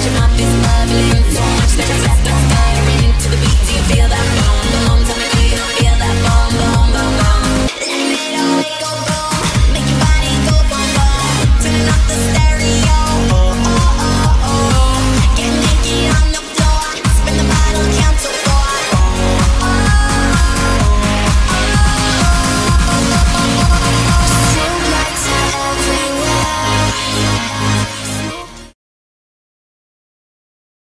touch up, it's bubbling.